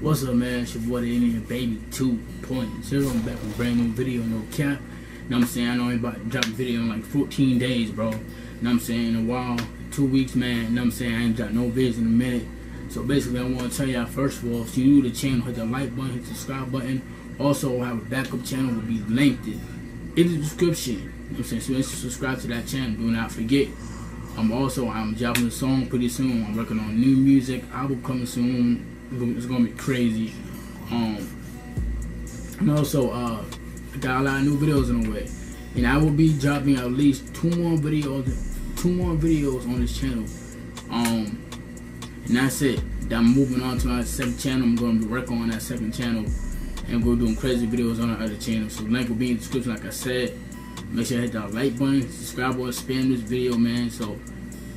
What's up, man? It's your boy, the Indian Baby 2.0. I'm back with brand new video, no cap. You know what I'm saying? I know I'm about to drop a video in like 14 days, bro. You know what I'm saying? In a while, two weeks, man. You know what I'm saying? I ain't dropped no videos in a minute. So basically, I want to tell y'all, first of all, if you're new to the channel, hit the like button, hit the subscribe button. Also, I have a backup channel will be linked in the description. You know what I'm saying? So subscribe to that channel. Do not forget. I'm also, I'm dropping a song pretty soon. I'm working on new music. Album coming soon it's gonna be crazy. Um, and also, uh, I got a lot of new videos in the way, and I will be dropping at least two more videos, two more videos on this channel. Um, and that's it. I'm moving on to my second channel. I'm gonna be working on that second channel, and we're doing crazy videos on the other channel. So link will be in the description, like I said. Make sure you hit that like button, subscribe or spam this video, man. So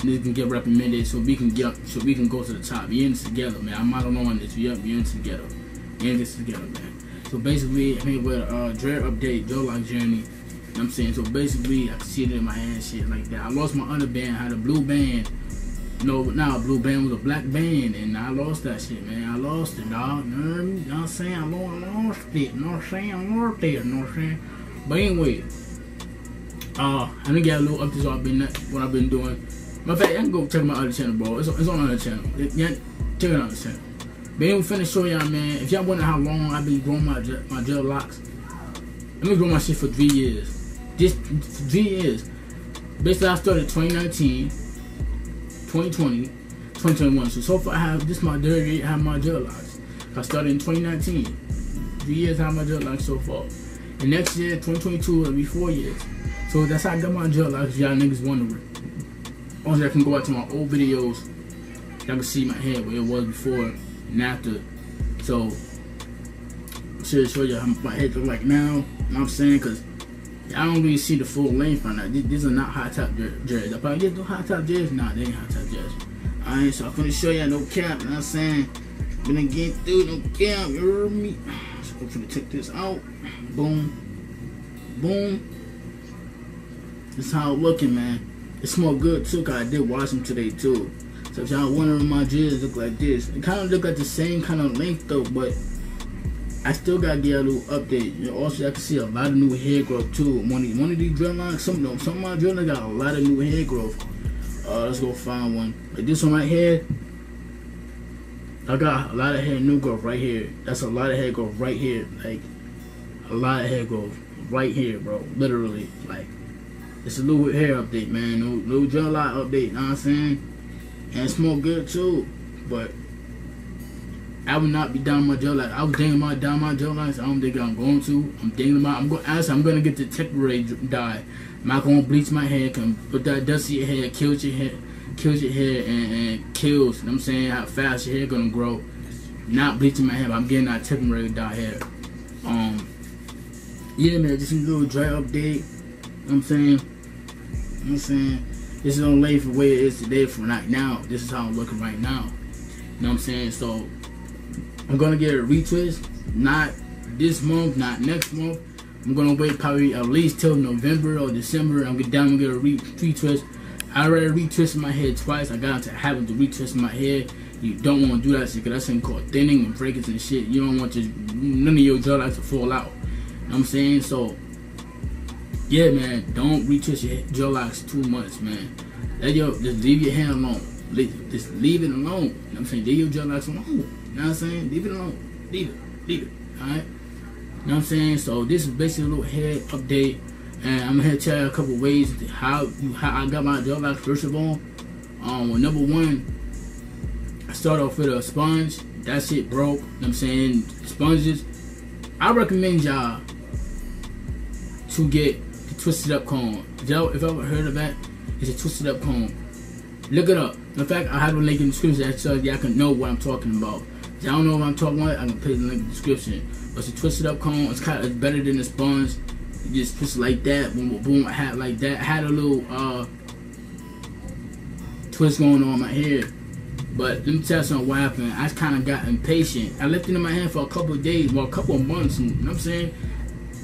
this can get recommended so we can get so we can go to the top. We in this together, man. I'm not alone on this. We up, we in this together. We in this together, man. So basically, I'm here with uh Dread update, Joe Lock Journey. You know what I'm saying? So basically I can see it in my hand shit like that. I lost my other band, I had a blue band. No, now blue band was a black band, and I lost that shit, man. I lost it, dog. You know what I'm saying? I lost it. You know what I'm saying? I lost it. You know what I'm saying? But anyway, uh, I didn't get a little updates what I've been what I've been doing. My fact, I can go check my other channel, bro. It's, it's on another channel. Yeah, check it out, channel. But anyway, finna show y'all, man. If y'all wonder how long I've been growing my my gel locks, I've been growing my shit for three years. This three years. Basically, I started 2019, 2020, 2021. So so far, I have this my third. I have my gel locks. I started in 2019. Three years, I have my gel locks so far. And next year, 2022, it'll be four years. So that's how I got my gel locks. Y'all niggas wondering. Also, I can go back to my old videos. Y'all can see my hair where it was before and after. So, I should show you how my head look like now. You know what I'm saying? Because I don't really see the full length on that. These, are not high top jerseys. I probably get no high top jerseys. Nah, they ain't high top jerseys. Alright, so I'm gonna show y'all no cap. You know what I'm saying? Gonna get through no cap. You heard me? So I'm gonna take this out. Boom. Boom. This how it looking, man. It smell good too, cause I did wash them today too. So if y'all wondering my dreads look like this, it kind of look like the same kind of length though, but I still gotta get a little update. You know, also, I can see a lot of new hair growth too. One of, one of these dreadlocks, some of them, some of my dreadlocks got a lot of new hair growth. Uh, let's go find one. Like this one right here, I got a lot of hair new growth right here. That's a lot of hair growth right here. Like a lot of hair growth right here, bro. Literally, like it's a little hair update, man. No, little gel light update, know what I'm saying? And it smell good too. But I would not be down my gel light. I was dangling my down my gel lights. I don't think I'm going to. I'm dangling my. I'm going. Honestly, I'm gonna get the temporary dye. I'm not gonna bleach my hair. Can put that dusty hair kills your hair, kills your hair, and, and kills. You know what I'm saying how fast your hair gonna grow. Not bleaching my hair. But I'm getting that temporary dye hair. Um. Yeah, man. Just a little dry update. I'm saying. I'm saying? This is on lay for where it is today for right now. This is how I'm looking right now. You know what I'm saying? So I'm gonna get a retwist. Not this month, not next month. I'm gonna wait probably at least till November or December. I'm gonna down and get a re retwist. I already retwisted my head twice. I got into having to retwist my head. You don't want to do that because that's something called thinning and breakage and shit. You don't want your none of your jaw to fall out. You know what I'm saying? So yeah, man, don't retwist your jaw locks too much, man. Let your just leave your hand alone. Leave, just leave it alone. You know what I'm saying? Leave your jaw locks alone. You know what I'm saying? Leave it alone. Leave it. Leave it. Alright? You know what I'm saying? So this is basically a little head update. And I'm gonna tell you a couple ways how you how I got my jaw locks first of all. Um well, number one, I start off with a sponge. That shit broke. You know what I'm saying? Sponges. I recommend y'all to get Twist It Up comb. If y'all if ever heard of that, it's a Twist It Up comb. Look it up. In fact, I have a link in the description so y'all can know what I'm talking about. If y'all don't know what I'm talking about, I can put the link in the description. But it's a Twist It Up comb. It's kind of better than the sponge. You just twist it like that. Boom, boom, boom. I had like that. I had a little uh twist going on my hair. But let me tell you something what happened. I kind of got impatient. I left it in my hand for a couple days, well, a couple of months. You know what I'm saying?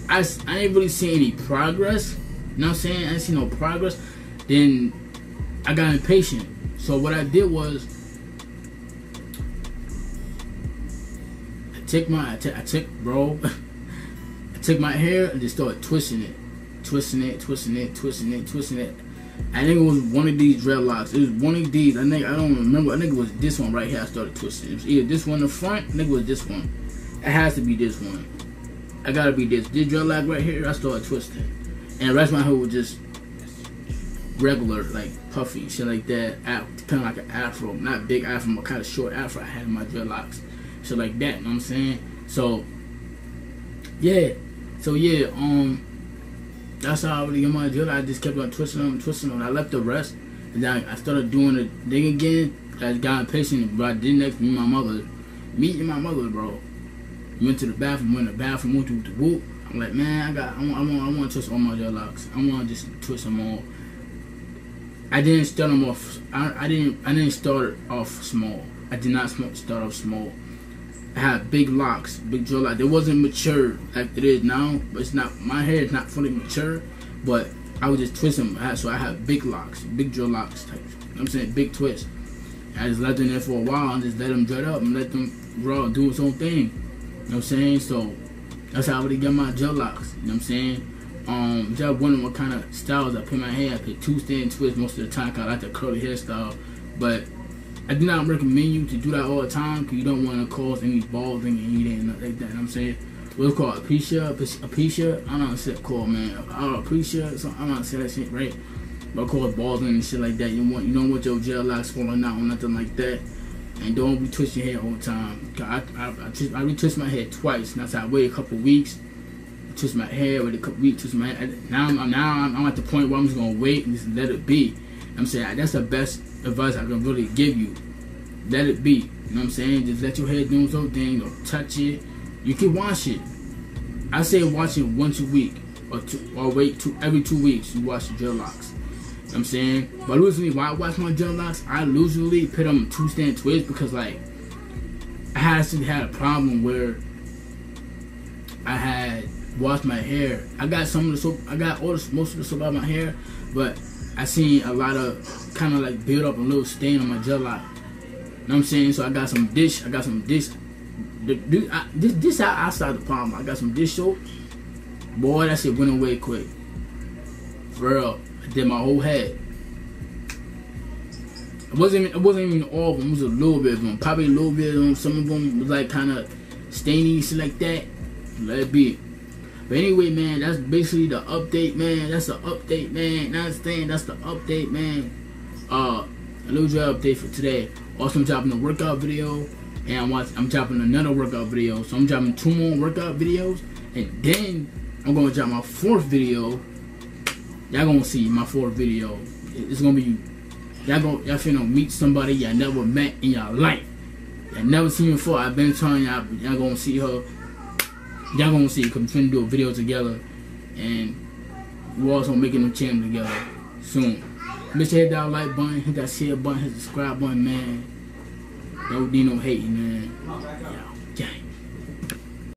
I, I ain't really see any progress. You know what I'm saying? I didn't see no progress. Then I got impatient. So what I did was I took my, I took, I took bro, I took my hair and just started twisting it, twisting it, twisting it, twisting it, twisting it. I think it was one of these dreadlocks. It was one of these. I think I don't remember. I think it was this one right here. I started twisting. It was either this one in the front. I think it was this one. It has to be this one. I gotta be this. This dreadlock right here. I started twisting, and the rest of my hair was just regular, like puffy, shit like that. Kind of like an afro, not big afro, but kind of short afro. I had in my dreadlocks, shit like that. You know what I'm saying? So, yeah, so yeah, um, that's how I really get my dreadlocks. I just kept on twisting them, twisting them. I left the rest, and then I started doing the thing again. I got impatient, but I did next me and my mother, meeting my mother, bro. Went to the bathroom, went to the bathroom, went to the whoop. I'm like, man, I got, I want, I want, I want to twist all my dreadlocks. I want to just twist them all. I didn't start them off. I, I didn't. I didn't start off small. I did not start off small. I had big locks, big dreadlocks. It wasn't mature like it is now. But it's not. My hair is not fully mature. But I would just twist them. So I had big locks, big dreadlocks type. You know I'm saying big twist. I just left them there for a while and just let them dread up and let them grow, do its own thing. You know what I'm saying? So that's how I would get my dreadlocks. You know what I'm saying? Um, y'all wondering what kind of styles I put my hair. I put two stand twists most of the time. I like the curly hairstyle, but I do not recommend you to do that all the time because you don't want to cause any balding and anything like that. You know what I'm saying? What's called? Alopecia? Alopecia? I don't know it's called, man. I don't alopecia? So, I don't know say that shit right. But called balding and shit like that. You want you don't want your gel locks falling out or nothing like that. And don't be twisting your hair all the time. I, I, I, I, I retwist my hair twice. That's how I wait a couple weeks twist my hair with a couple weeks, twist my hair. Now I'm now I'm, I'm, at the point where I'm just gonna wait and just let it be. I'm saying ah, that's the best advice I can really give you. Let it be. You know what I'm saying? Just let your hair do its own thing. Don't touch it. You can wash it. I say wash it once a week or two, or wait two every two weeks. You wash your dreadlocks. I'm saying, but usually when I wash my dreadlocks, I usually put them two stand twists because like I had had a problem where I had washed my hair. I got some of the soap. I got all the, most of the soap out of my hair, but I seen a lot of kind of like build up a little stain on my gel lock. You know what I'm saying? So I got some dish. I got some dish. This this, this how I started the problem. I got some dish soap. Boy, that shit went away quick. For real, Did my whole head. It wasn't even, it wasn't even all of them. It was a little bit of them. Probably a little bit of them. Some of them was like kind of stainy, shit like that. Let it be. But anyway, man, that's basically the update, man. That's the update, man. Not? That's the update, man. Uh, a little job update for today. Also, I'm dropping a workout video, and I'm watching, I'm dropping another workout video. So I'm dropping two more workout videos, and then I'm gonna drop my fourth video. Y'all gonna see my fourth video. It's gonna be y'all gonna y'all finna meet somebody y'all never met in your life. Y'all never seen before. I've been telling y'all y'all gonna see her y'all gonna see because we're finna do a video together and we're also making a channel together soon. Make sure hit that like button, hit that share button, hit the subscribe button, man. No need no hating, man. Yeah, gang.